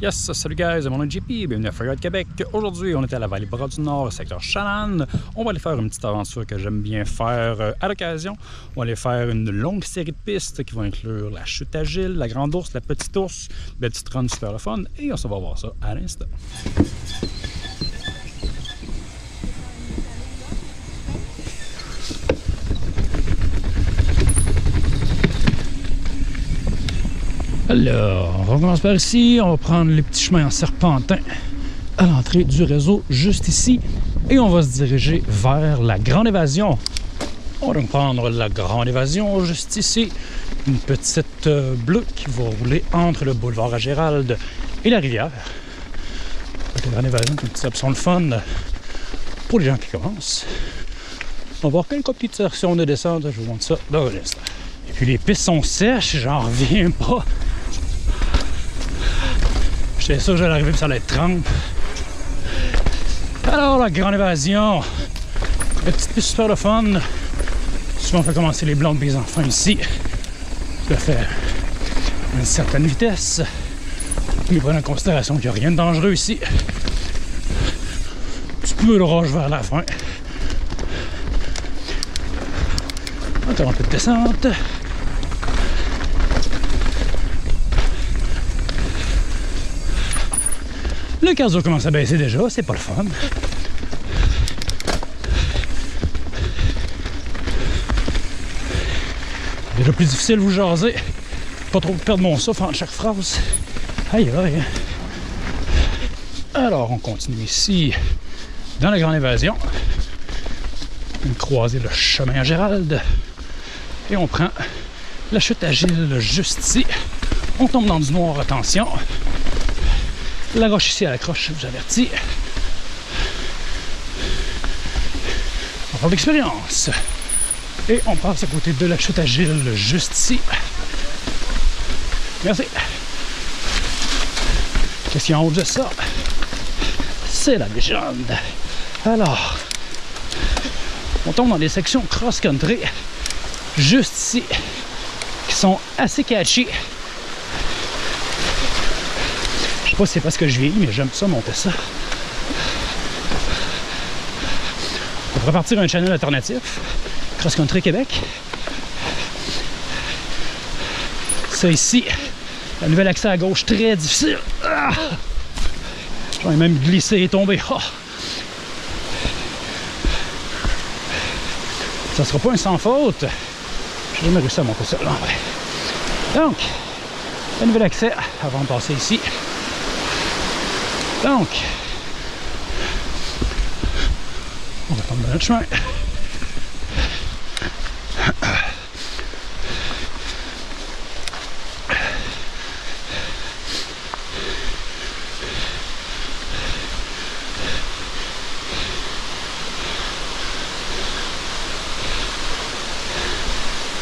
Yes, salut guys, mon nom est JP, bienvenue à Freeride Québec. Aujourd'hui, on est à la vallée Bras du Nord, secteur Shannon. On va aller faire une petite aventure que j'aime bien faire euh, à l'occasion. On va aller faire une longue série de pistes qui vont inclure la chute agile, la grande ours, la petite ours, la petite run super fun, et on va voir ça à l'instant. Alors, on commence par ici. On va prendre les petits chemins en serpentin à l'entrée du réseau juste ici. Et on va se diriger vers la Grande Évasion. On va donc prendre la Grande Évasion juste ici. Une petite euh, bleue qui va rouler entre le boulevard à Gérald et la rivière. La Grande Évasion, une petite option de fun pour les gens qui commencent. On va voir quelques petites sections de descente. Je vous montre ça dans un instant. Et puis les pistes sont sèches, j'en reviens pas. J'étais sûr que j'allais arriver ça allait être trempe. Alors, la grande évasion. La petite piste super le fun. Souvent, on fait commencer les blancs des enfants ici. Ça fait une certaine vitesse. Mais prenez en considération qu'il n'y a rien de dangereux ici. Tu peux le roche vers la fin. Encore un peu de descente. Le cardio commence à baisser déjà, c'est pas le fun. Déjà plus difficile vous jaser. Pas trop perdre mon souffle en chaque phrase. Aïe aïe. Alors on continue ici dans la grande évasion. On croiser le chemin à Gérald. Et on prend la chute agile juste ici. On tombe dans du noir, attention. La roche ici à la croche, je vous avertis. On prend l'expérience. Et on passe à côté de la chute agile juste ici. Merci. Qu'est-ce qu'il y a en haut de ça? C'est la légende. Alors, on tombe dans des sections cross-country juste ici qui sont assez catchy. Pas si c'est parce que je vieillis, mais j'aime ça monter ça. On pourrait partir un channel alternatif, Cross Country Québec. Ça ici, la nouvelle accès à gauche très difficile. Ah! J'en ai même glissé et tombé. Oh! Ça sera pas un sans faute. J'ai jamais réussi à monter ça là Donc, un nouvel accès avant de passer ici. Donc, on va prendre notre chemin.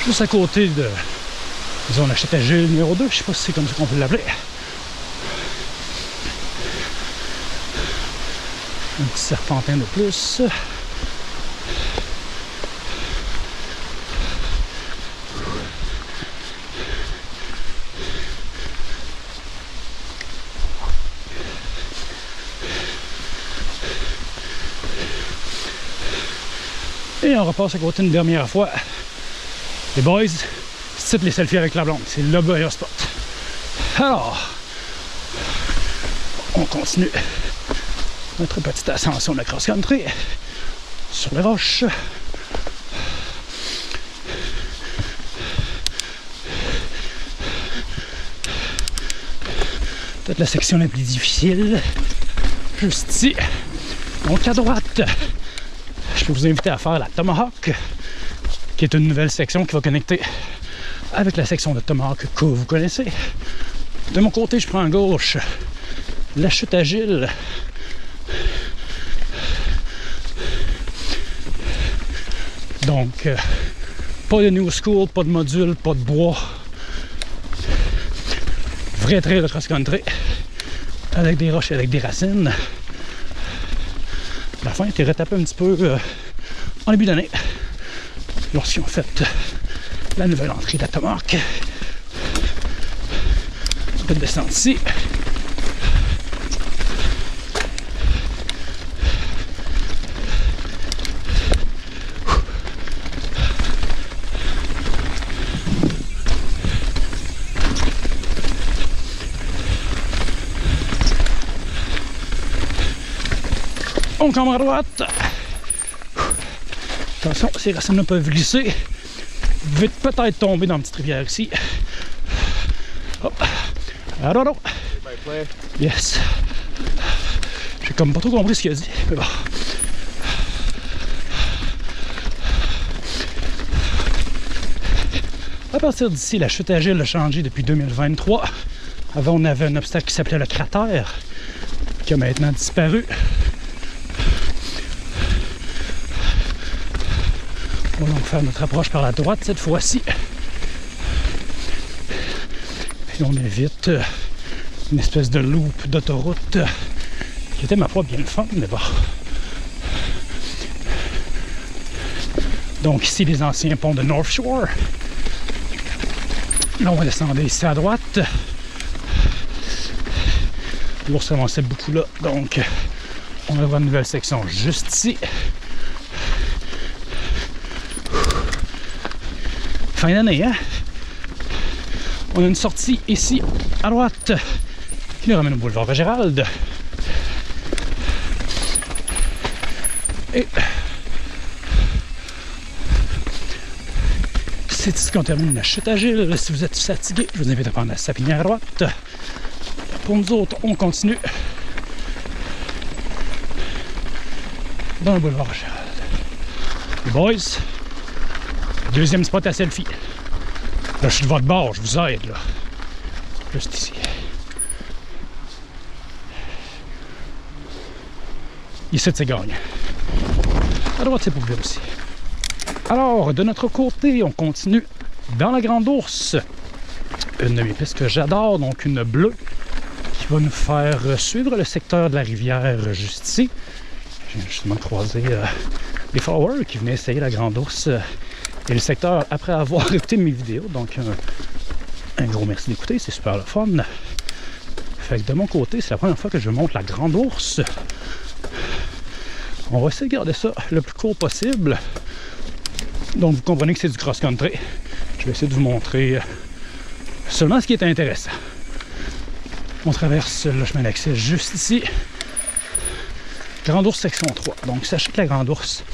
Juste à côté de disons on achète à Gilles numéro 2, je sais pas si c'est comme ça qu'on peut l'appeler. Un petit serpentin de plus. Et on repasse à côté une dernière fois. Les boys, c'est les selfies avec la blonde. C'est le meilleur spot. Alors, on continue notre petite ascension de cross-country sur les roches. Peut-être la section la plus difficile, juste ici. Donc à droite, je peux vous inviter à faire la Tomahawk, qui est une nouvelle section qui va connecter avec la section de Tomahawk que vous connaissez. De mon côté, je prends à gauche la chute agile Donc, euh, pas de new school, pas de module, pas de bois. Vrai trail de cross-country. Avec des roches et avec des racines. La fin était retapée un petit peu euh, en début d'année. Lorsqu'ils ont fait la nouvelle entrée d'Atomark. Un peu de descente ici. On cambre à droite. Attention, ces racines peuvent glisser. Pouvez peut-être tomber dans une petite rivière ici. Hop. Alors. Yes. J'ai comme pas trop compris ce qu'il a dit, mais bon. À partir d'ici, la chute agile a changé depuis 2023. Avant, on avait un obstacle qui s'appelait le cratère, qui a maintenant disparu. On va donc faire notre approche par la droite cette fois-ci. Puis on évite euh, une espèce de loop d'autoroute euh, qui était, ma foi, bien le fun, mais bon. Donc ici, les anciens ponts de North Shore. Là, on va descendre ici à droite. L'ours avançait beaucoup là, donc on va voir une nouvelle section juste ici. Fin d'année, hein? On a une sortie ici à droite qui nous ramène au boulevard Gérald. Et c'est ici qu'on termine la chute agile. Si vous êtes fatigué, je vous invite à prendre la sapinière à droite. Pour nous autres, on continue dans le boulevard Gérald. Les boys, deuxième spot à selfie. Là, je suis de votre bord, je vous aide, là. Juste ici. Ici, c'est gagne. À droite, c'est pour vous aussi. Alors, de notre côté, on continue dans la Grande Ourse. Une de mes pistes que j'adore, donc une bleue, qui va nous faire suivre le secteur de la rivière juste ici. J'ai justement croisé euh, les qui venaient essayer la Grande Ourse euh, et le secteur après avoir écouté mes vidéos. Donc, un, un gros merci d'écouter, c'est super le fun. Fait que de mon côté, c'est la première fois que je monte la Grande Ourse. On va essayer de garder ça le plus court possible. Donc vous comprenez que c'est du cross-country. Je vais essayer de vous montrer seulement ce qui est intéressant. On traverse le chemin d'accès juste ici. Grande Ourse section 3. Donc sachez que la Grande Ourse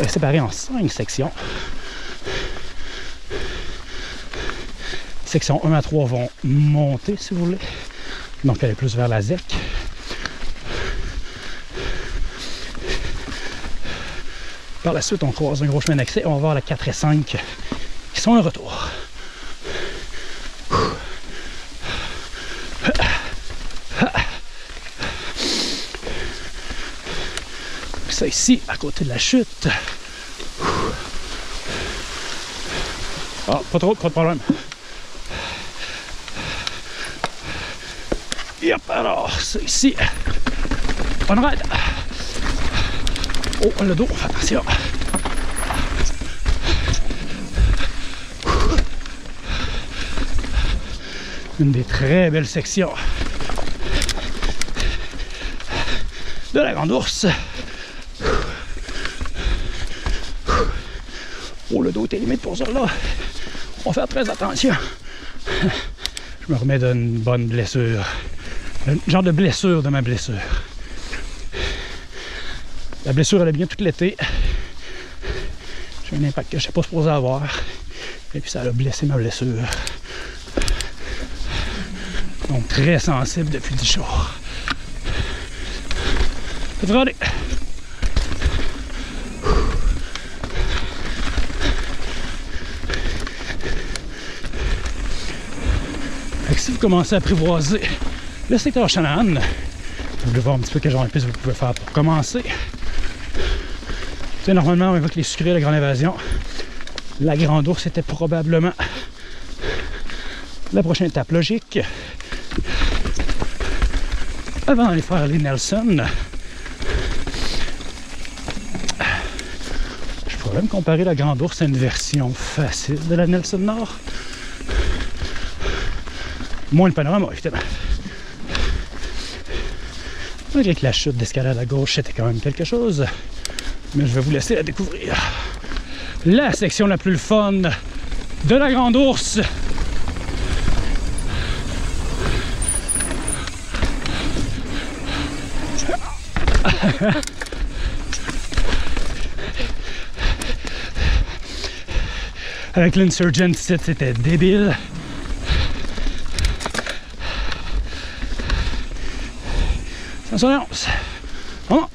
est séparée en 5 sections. Section 1 à 3 vont monter si vous voulez. Donc aller plus vers la ZEC. Par la suite, on croise un gros chemin d'accès. On va voir la 4 et 5 qui sont un retour. Ça ici, à côté de la chute. Ah, pas trop, pas de problème. Yep, alors, c'est ici. On arrête. Oh, le dos, attention. Une des très belles sections de la Grande Ourse. Oh, le dos est limite pour ça là. On va faire très attention. Je me remets d'une bonne blessure. Un genre de blessure de ma blessure. La blessure, elle est bien tout l'été. J'ai un impact que je ne sais pas supposé avoir. Et puis ça a blessé ma blessure. Donc très sensible depuis 10 jours. Regardez. Si vous commencez à apprivoiser le secteur Shannon, vous voulez voir un petit peu quel genre de piste vous pouvez faire pour commencer. Tu sais, normalement, on évoque les sucrés, la grande évasion. La grande ours était probablement la prochaine étape logique. Avant d'aller faire les Nelson, je pourrais même comparer la grande ours à une version facile de la Nelson Nord. Moins le panorama, évidemment. Malgré que la chute d'escalade à gauche était quand même quelque chose, mais je vais vous laisser la découvrir. La section la plus fun de la Grande Ourse. Avec l'insurgent, c'était débile. On monte.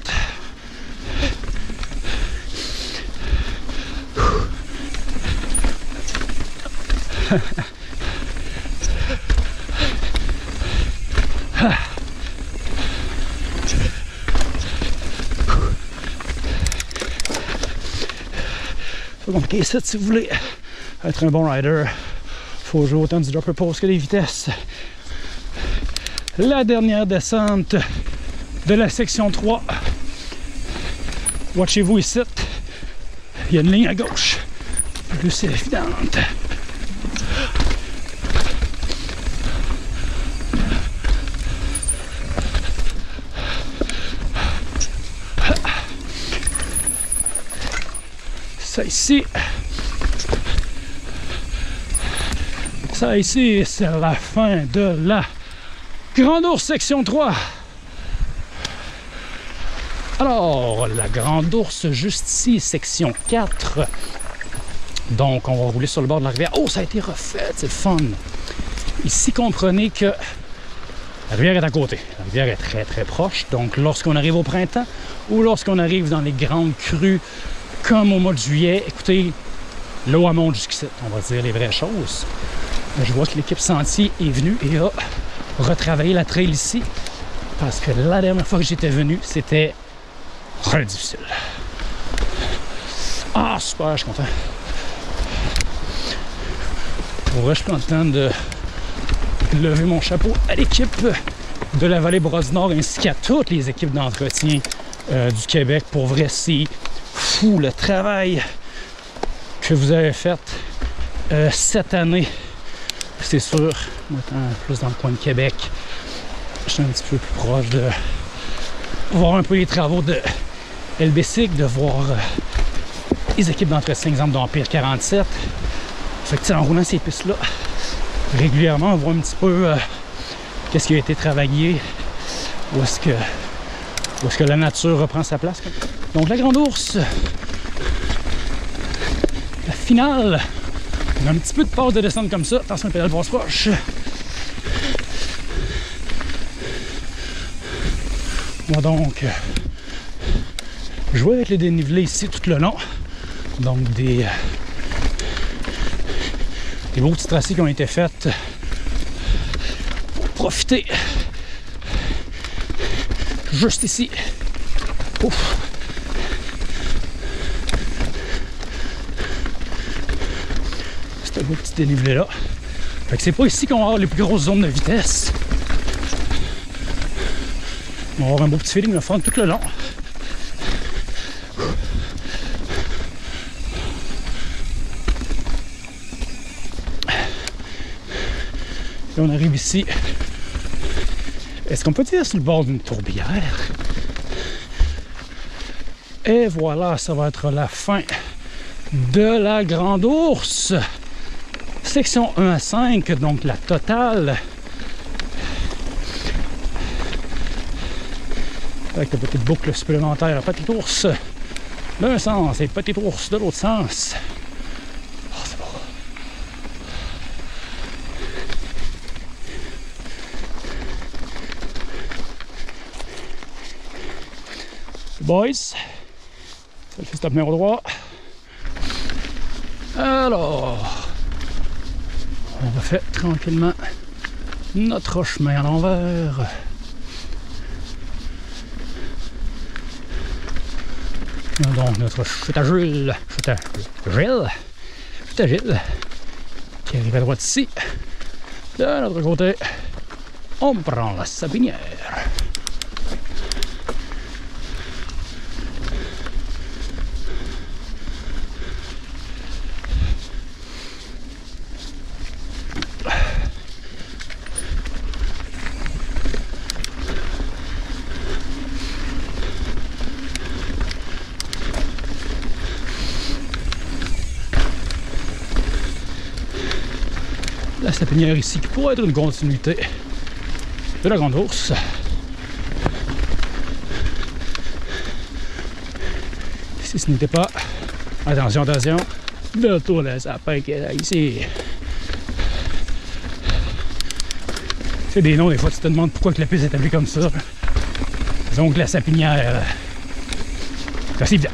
Faut compliqué ça si vous voulez être un bon rider. Faut jouer autant du dropper pose que des vitesses. La dernière descente de la section 3. Watchez-vous ici. Il y a une ligne à gauche. Plus évidente. Ça ici. Ça ici, c'est la fin de la Grande Ours section 3. Alors, la Grande Ours, juste ici, section 4. Donc, on va rouler sur le bord de la rivière. Oh, ça a été refait, c'est fun. Ici, comprenez que la rivière est à côté. La rivière est très, très proche. Donc, lorsqu'on arrive au printemps ou lorsqu'on arrive dans les grandes crues comme au mois de juillet, écoutez, l'eau monte jusqu'ici. On va dire les vraies choses. Je vois que l'équipe Sentier est venue et a retravaillé la trail ici. Parce que la dernière fois que j'étais venu, c'était très difficile. Ah, super, je suis content. Pour vrai, je le temps de lever mon chapeau à l'équipe de la vallée Brosse-Nord ainsi qu'à toutes les équipes d'entretien euh, du Québec. Pour vrai, c'est fou le travail que vous avez fait euh, cette année. C'est sûr, moi plus dans le coin de Québec, je suis un petit peu plus proche de voir un peu les travaux de LBC, de voir euh, les équipes d'entretien, exemple d'Empire 47. Fait que en roulant ces pistes-là, régulièrement, on voit un petit peu euh, qu'est-ce qui a été travaillé, où est-ce que, où est-ce que la nature reprend sa place. Donc la grande ours, la finale, on a un petit peu de pause de descente comme ça, attention le pédale passe proche. On va donc jouer avec les dénivelés ici tout le long. Donc des, des beaux petits tracés qui ont été faits pour profiter juste ici. Ouf. C'est un beau petit dénivelé là. Fait que c'est pas ici qu'on va avoir les plus grosses zones de vitesse. On va avoir un beau petit feeling de fun tout le long. Et on arrive ici. Est-ce qu'on peut dire sur le bord d'une tourbière? Et voilà, ça va être la fin de la Grande Ourse. Section 1 à 5, donc la totale. Avec la petite boucle supplémentaire, petite ours d'un sens et petite ours de l'autre sens. Boys, c'est le stop numéro 3. Alors, on va faire tranquillement notre chemin à l'envers. Donc notre chute à Gilles, chute à chute à qui arrive à droite ici. De l'autre côté, on prend la sapinière. Ici qui pourrait être une continuité de la grande ours. Si ce n'était pas, attention, attention, Le tour de sapin qui est là, ici. C'est des noms, des fois, tu te demandes pourquoi que la piste est appelée comme ça. Donc, la sapinière. C'est évident.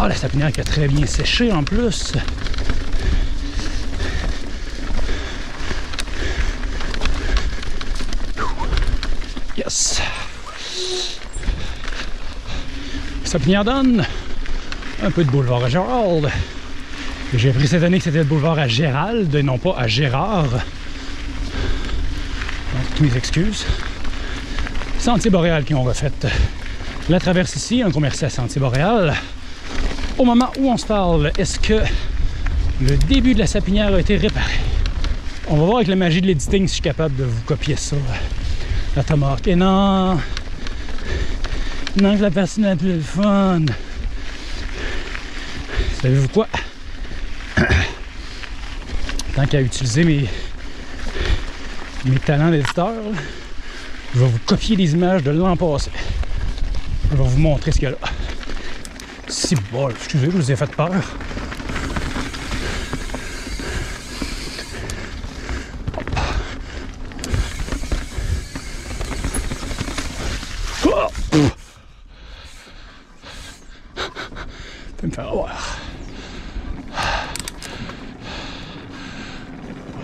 Ah, la sapinière qui a très bien séché en plus. Yes. Sapinière donne un peu de boulevard à Gérald. J'ai appris cette année que c'était le boulevard à Gérald et non pas à Gérard. Donc, toutes mes excuses. Sentier Boréal qui ont refait la traverse ici, un commercial Sentier Boréal. Au moment où on se parle, est-ce que le début de la sapinière a été réparé? On va voir avec la magie de l'editing si je suis capable de vous copier ça. La tomate. Et non! Non, que la personne a plus fun. Savez-vous quoi? Tant qu'à utiliser mes, mes talents d'éditeur, je vais vous copier les images de l'an passé. Je vais vous montrer ce qu'il y a là. Si bon, excusez, je vous ai fait peur.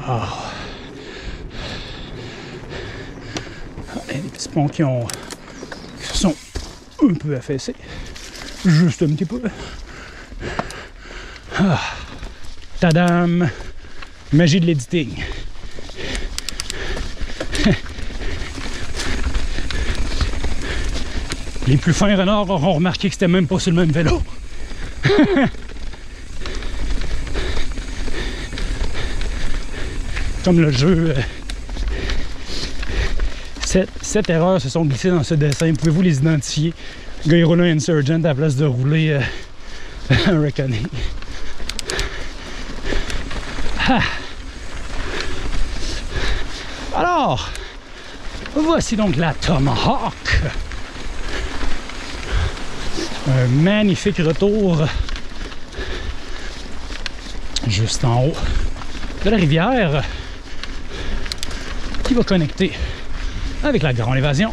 Ah. Il y a des petits ponts qui, ont, qui sont un peu affaissés. Juste un petit peu. Ah. Tadam! Magie de l'editing. Les plus fins renards auront remarqué que c'était même pas sur le même vélo. Comme le jeu. euh, sept erreurs se sont glissées dans ce dessin. Pouvez-vous les identifier? Le gars, il un Insurgent à la place de rouler euh, un Reckoning. Ah. Alors, voici donc la Tomahawk. Un magnifique retour juste en haut de la rivière qui va connecter avec la Grande Évasion.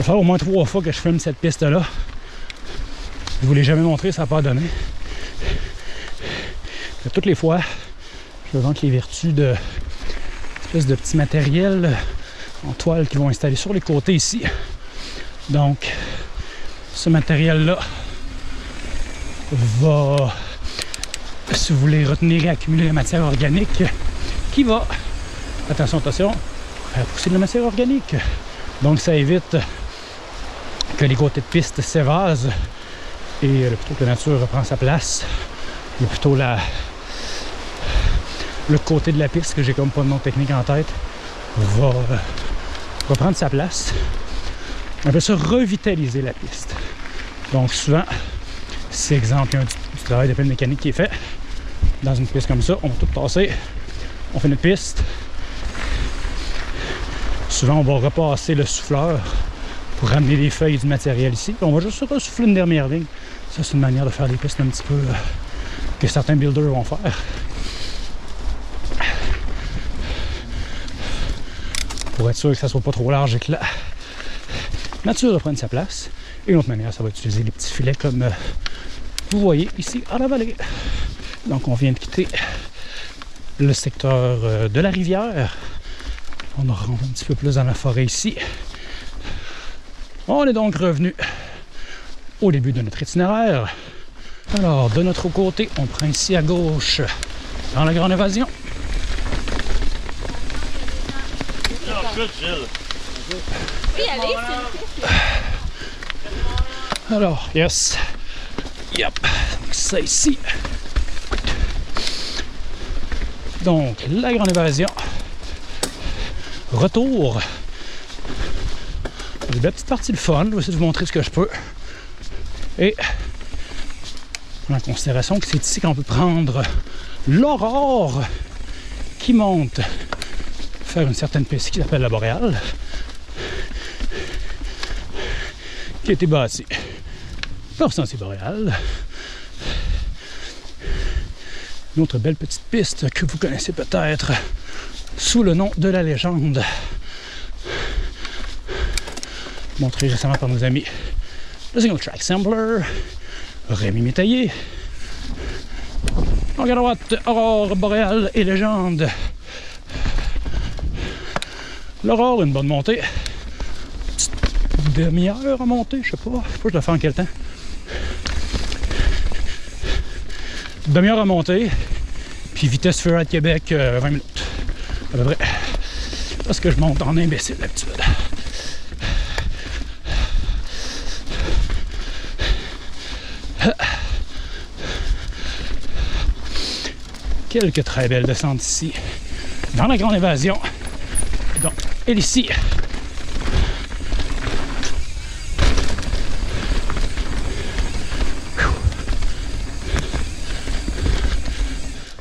Ça faire au moins trois fois que je filme cette piste-là. Je vous l'ai jamais montré, ça n'a pas donné. Toutes les fois, je vante les vertus de espèce de petits matériels en toile qu'ils vont installer sur les côtés ici. Donc, ce matériel-là va, si vous voulez retenir et accumuler la matière organique, qui va, attention, attention, pousser de la matière organique. Donc, ça évite que les côtés de piste s'évasent et euh, plutôt que la nature reprend sa place, mais plutôt la, le côté de la piste que j'ai comme pas de nom technique en tête va, euh, va prendre sa place. On appelle ça revitaliser la piste. Donc souvent, c'est exemple, il y a un, du, travail de peine mécanique qui est fait dans une piste comme ça, on va tout passer, on fait notre piste. Souvent, on va repasser le souffleur pour ramener les feuilles du matériel ici. On va juste ressouffler une dernière ligne. Ça, c'est une manière de faire des pistes un petit peu euh, que certains builders vont faire. Pour être sûr que ça soit pas trop large et que la nature reprenne sa place. Et une autre manière, ça va utiliser les petits filets comme euh, vous voyez ici à la vallée. Donc, on vient de quitter le secteur euh, de la rivière. On rentre un petit peu plus dans la forêt ici. On est donc revenu au début de notre itinéraire. Alors, de notre côté, on prend ici à gauche dans la Grande Évasion. Alors, yes. Yep. ça ici. Donc, la Grande Évasion. Retour une belle petite partie de fun. Je vais essayer de vous montrer ce que je peux. Et en considération que c'est ici qu'on peut prendre l'aurore qui monte faire une certaine piste qui s'appelle la Boréale qui a été bâtie par Sentier Boréal. Une autre belle petite piste que vous connaissez peut-être sous le nom de la légende. Montré récemment par nos amis le Single Track Sampler, Rémi Métaillé. Donc à droite, Aurore Boréale et Légende. L'Aurore, une bonne montée. Demi-heure à monter, je sais pas. Je sais pas, je la fais en quel temps? Demi-heure à monter. Puis vitesse Ferrat de Québec, euh, 20 minutes. À peu près. Parce que je monte en imbécile d'habitude. Quelques très belles descentes ici. Dans la grande évasion. Donc, elle ici.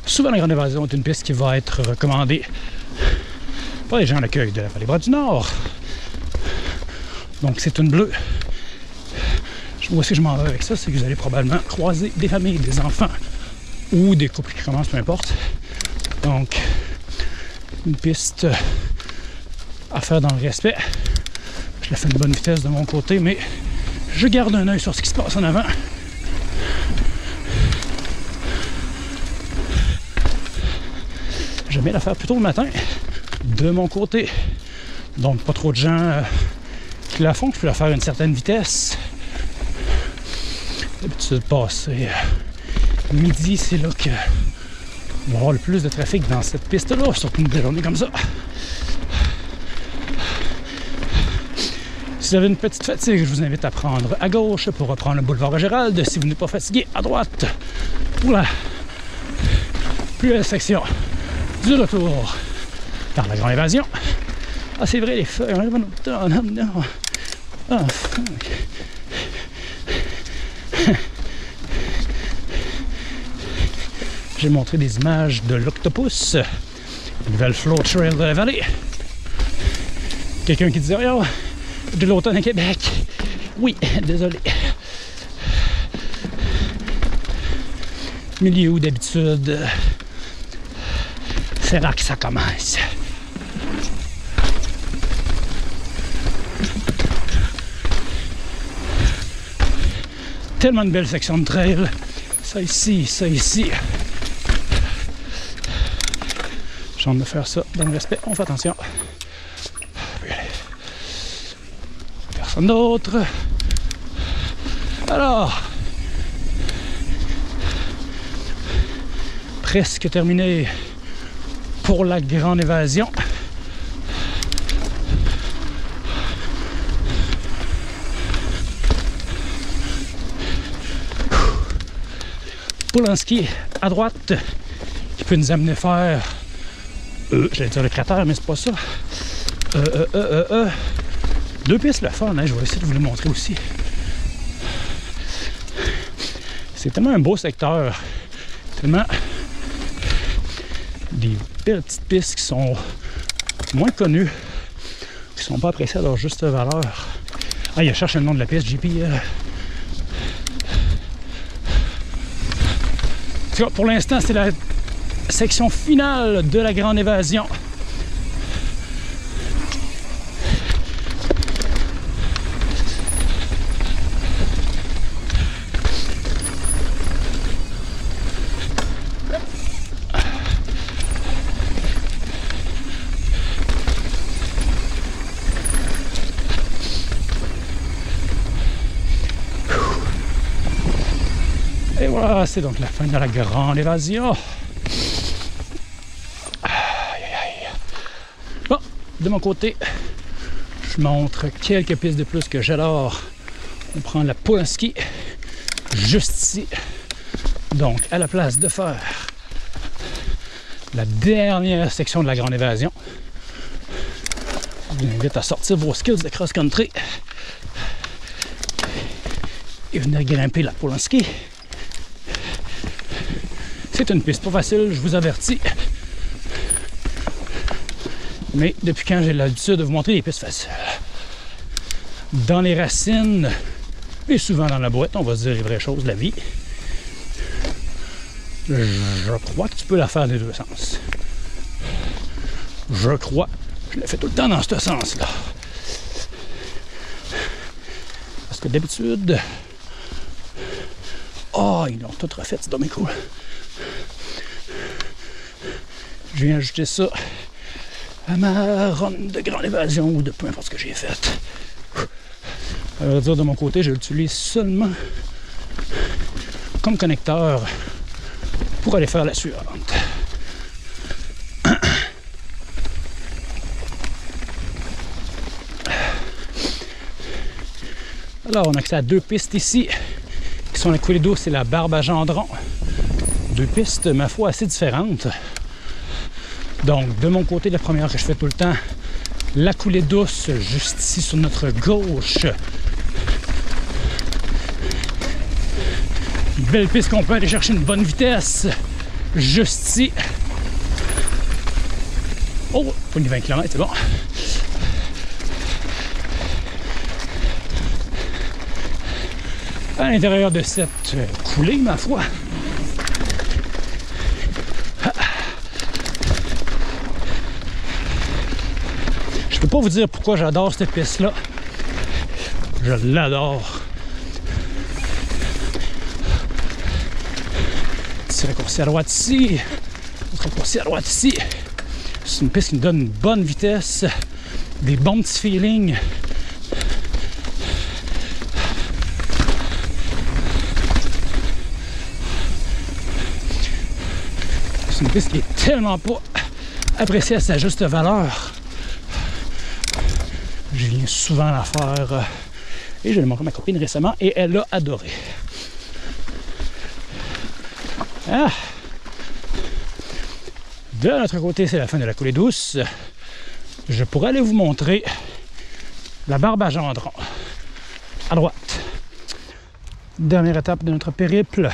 Souvent, la grande évasion est une piste qui va être recommandée par les gens à l'accueil de la vallée du Nord. Donc, c'est une bleue. Je vois si je m'en vais avec ça, c'est que vous allez probablement croiser des familles, des enfants ou des couples qui commencent, peu importe. Donc, une piste à faire dans le respect. Je la fais une bonne vitesse de mon côté, mais je garde un œil sur ce qui se passe en avant. J'aime bien la faire plutôt le matin, de mon côté. Donc, pas trop de gens euh, qui la font. Je peux la faire à une certaine vitesse. D'habitude, passer euh, midi, c'est là que on va avoir le plus de trafic dans cette piste-là, surtout une journée comme ça. Si vous avez une petite fatigue, je vous invite à prendre à gauche pour reprendre le boulevard Gérald. Si vous n'êtes pas fatigué, à droite pour la plus section du retour par la grande évasion. Ah, c'est vrai, les feuilles. J'ai montré des images de l'Octopus, nouvelle flow trail de la vallée. Quelqu'un qui disait, oh, de l'automne à Québec. Oui, désolé. Milieu d'habitude, c'est là que ça commence. Tellement de belles sections de trail. Ça ici, ça ici. De faire ça dans le respect. On fait attention. Personne d'autre. Alors. Presque terminé pour la grande évasion. Polanski à droite qui peut nous amener faire euh, j'allais dire le cratère mais c'est pas ça. Euh, euh, deux pistes le fun hein, je vais essayer de vous le montrer aussi. C'est tellement un beau secteur tellement des petites pistes qui sont moins connues qui sont pas appréciées à leur juste valeur. Ah il cherche le nom de la piste JP pour l'instant, c'est la section finale de la grande évasion. Et voilà, c'est donc la fin de la grande évasion. Aïe, aïe, aïe. Bon, de mon côté, je montre quelques pistes de plus que j'adore. On prend la Polanski juste ici. Donc, à la place de faire la dernière section de la Grande Évasion, je vous invite à sortir vos skills de cross-country et venir grimper la Polanski. C'est une piste pas facile, je vous avertis. Mais depuis quand j'ai l'habitude de vous montrer des pistes faciles? Dans les racines et souvent dans la boîte, on va se dire les vraies choses la vie. Je crois que tu peux la faire des deux sens. Je crois. Je la fais tout le temps dans ce sens-là. Parce que d'habitude. Oh, ils l'ont tout refait, c'est dommage cool. Je viens ajouter ça à ma run de grande évasion ou de peu importe ce que j'ai fait. À dire, de mon côté, je l'utilise seulement comme connecteur pour aller faire la suivante. Alors, on a accès à deux pistes ici, qui sont la douce et la barbe à gendron. Deux pistes, ma foi, assez différentes. Donc, de mon côté, la première que je fais tout le temps, la coulée douce, juste ici sur notre gauche. Une belle piste qu'on peut aller chercher une bonne vitesse, juste ici. Oh, pas une 20 km, c'est bon. À l'intérieur de cette coulée, ma foi, peux pas vous dire pourquoi j'adore cette piste-là. Je l'adore. Petit raccourci à droite ici. Autre raccourci à droite ici. C'est une piste qui me donne une bonne vitesse, des bons petits feelings. C'est une piste qui est tellement pas appréciée à sa juste valeur. Je viens souvent la faire euh, et je l'ai montré à ma copine récemment et elle l'a adoré. Ah! De l'autre côté, c'est la fin de la coulée douce. Je pourrais aller vous montrer la barbe à gendron. À droite. Dernière étape de notre périple,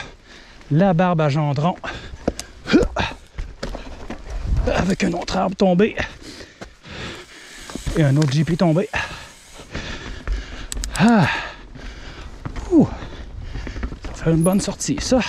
la barbe à gendron. Avec un autre arbre tombé. Et un autre GP tombé. Ah. Ouh. Ça va faire une bonne sortie, ça.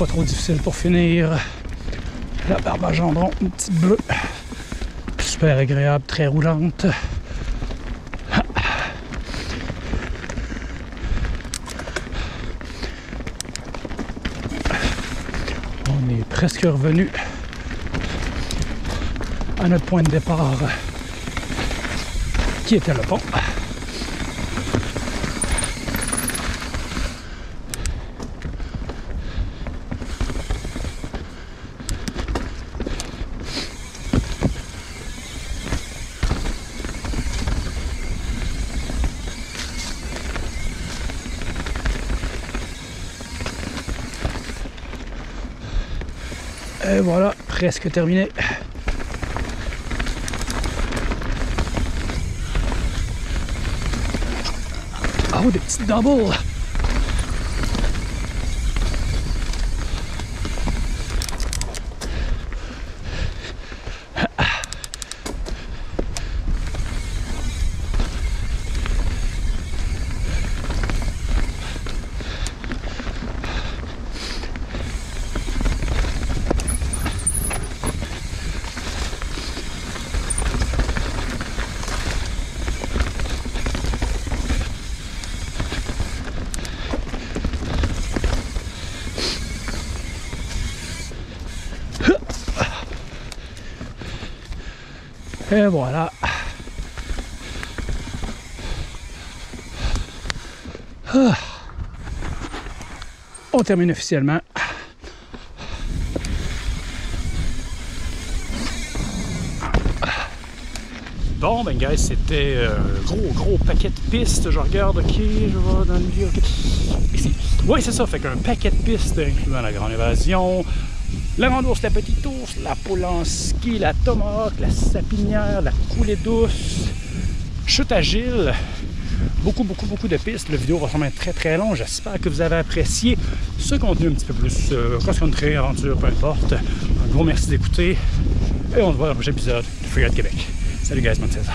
Pas trop difficile pour finir. La barbe à jambon, une petite bleue. Agréable, très roulante. On est presque revenu à notre point de départ qui était le pont. Et voilà, presque terminé. Oh, des petites doubles! Et voilà. Ah. On termine officiellement. Bon, ben guys, c'était un gros, gros paquet de pistes. Je regarde, ok, je vois dans le milieu. Oui, c'est ça, fait qu'un paquet de pistes incluant la Grande Évasion, la Grande Ours, la Petite Ours, la Polanski, la Tomahawk, la Sapinière, la Coulée Douce, Chute Agile. Beaucoup, beaucoup, beaucoup de pistes. La vidéo va être très, très long. J'espère que vous avez apprécié ce contenu un petit peu plus euh, cross-country, aventure, peu importe. Un gros merci d'écouter. Et on se voit dans le prochain épisode de Free Québec. Salut guys, bonne saison.